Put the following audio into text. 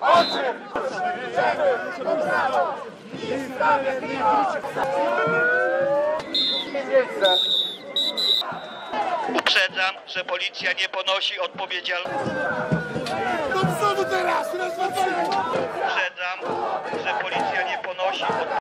Oczy! Idziemy! I sprawiedliwość! Uprzedzam, że policja nie ponosi odpowiedzialności. Do przodu teraz! Uprzedzam, że policja nie ponosi odpowiedzialności.